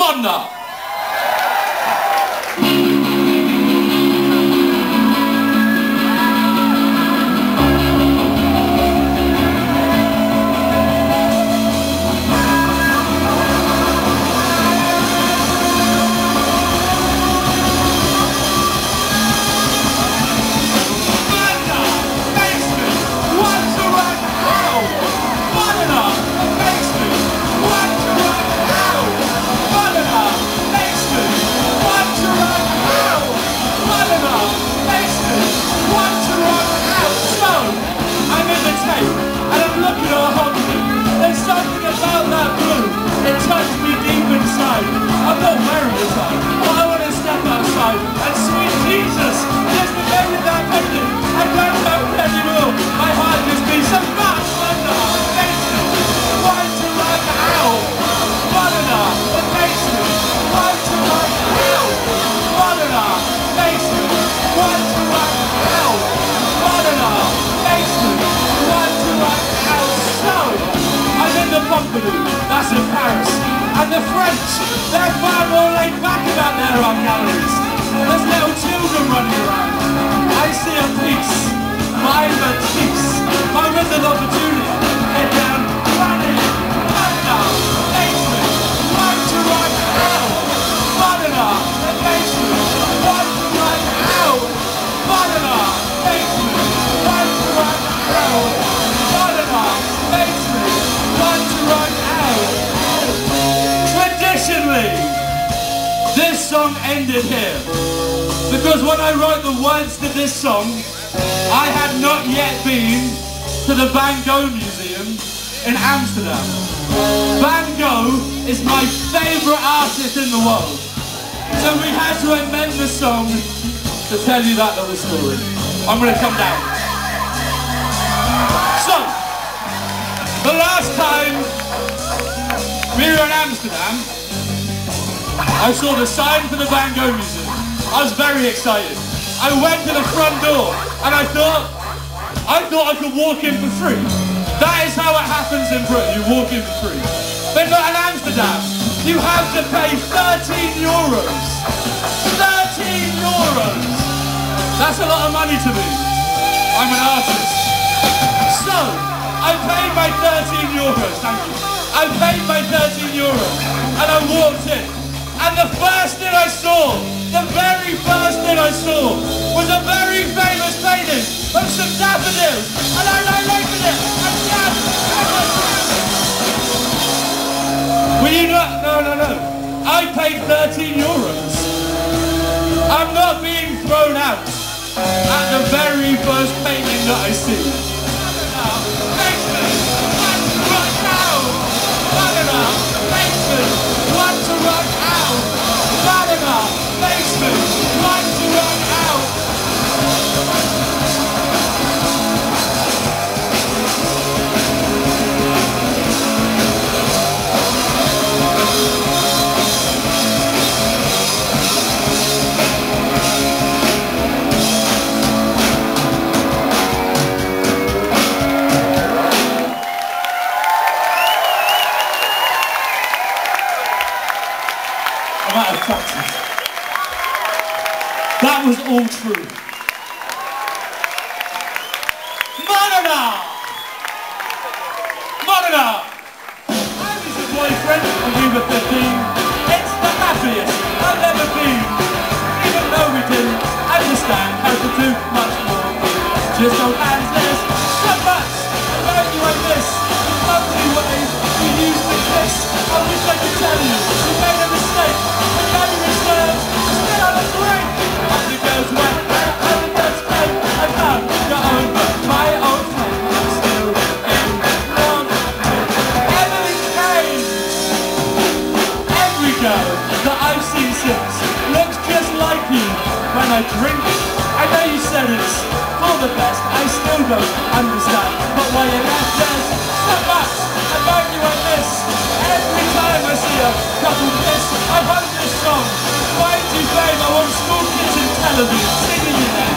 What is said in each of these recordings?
Manna! Additionally, this song ended here. Because when I wrote the words to this song, I had not yet been to the Van Gogh Museum in Amsterdam. Van Gogh is my favourite artist in the world. So we had to amend the song to tell you that little story. I'm going to come down. So, the last time we were in Amsterdam, I saw the sign for the Van Gogh Museum. I was very excited. I went to the front door and I thought, I thought I could walk in for free. That is how it happens in Britain, you walk in for free. But not in Amsterdam. You have to pay 13 euros. 13 euros! That's a lot of money to me. I'm an artist. So, I paid my 13 euros, thank you. I paid my 13 euros and I walked in. And the first thing I saw, the very first thing I saw, was a very famous painting of some daffodils. And I located it and danced. Will you not? No, no, no. I paid 13 euros. I'm not being thrown out at the very first painting that I see. might have. That was all true. Monona! Monona! I was your boyfriend of you 15. I still don't understand. But why your left hand step back I bang you like this. Every time I see a couple kiss, I've heard this song. Why do you blame I want school kids in Tel Aviv singing it then?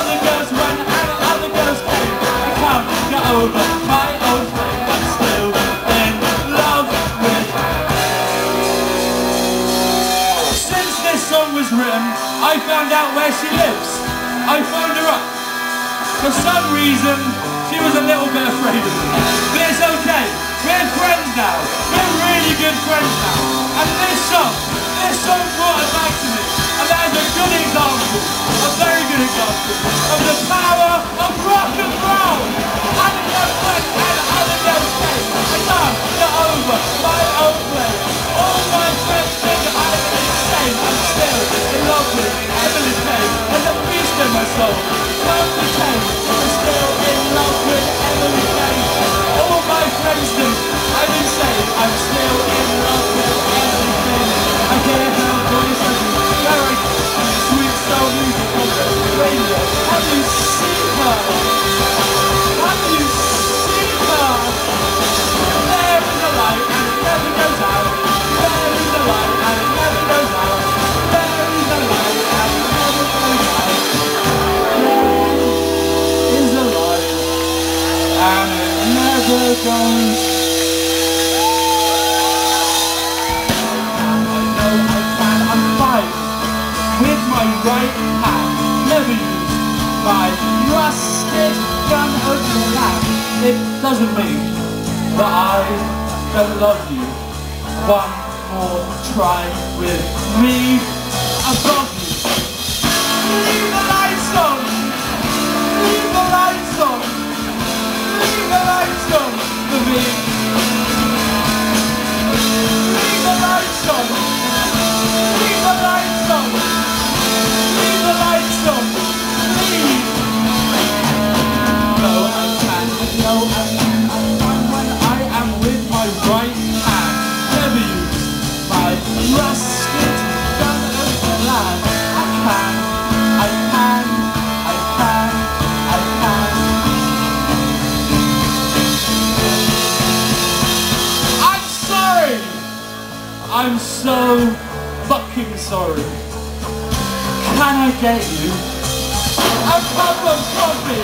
Other girls went, and other girls came. I can't get over my own pain, but still in love with Since this song was written, I found out where she lives. I phoned her up. For some reason, she was a little bit afraid of me. But it's okay. We're friends now. We're really good friends now. And this song, this song brought her back to me. And that is a good example, a very good example, of the power of rock and roll. It's no fun and other no pain. And now, they're over, my own with my right hand. Never my rusted gun. It doesn't mean that I don't love you. One more try with me above you. Leave the lights on. Leave the lights on. I'm so fucking sorry. Can I get you a cup of coffee?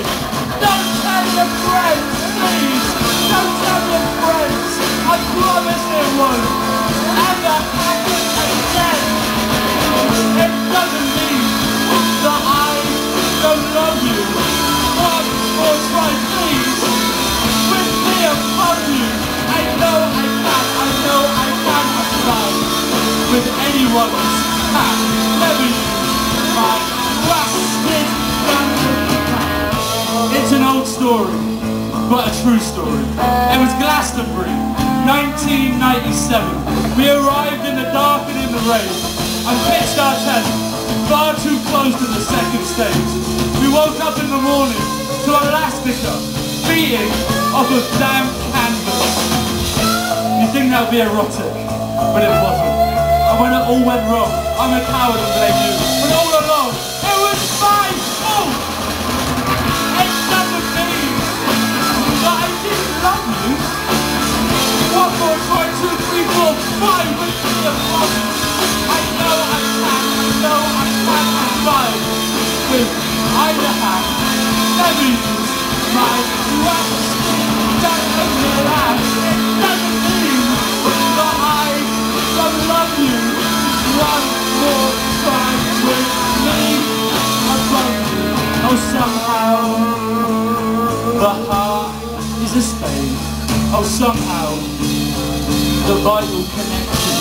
Don't tell your friends, please. Don't tell your friends. I promise it won't ever happen again. True story. It was Glastonbury, 1997. We arrived in the dark and in the rain and pitched our tent far too close to the second stage. We woke up in the morning to Elastica beating off of damp canvas. You think that would be erotic, but it wasn't. And when it all went wrong, I'm a coward and blame you. the vital connection.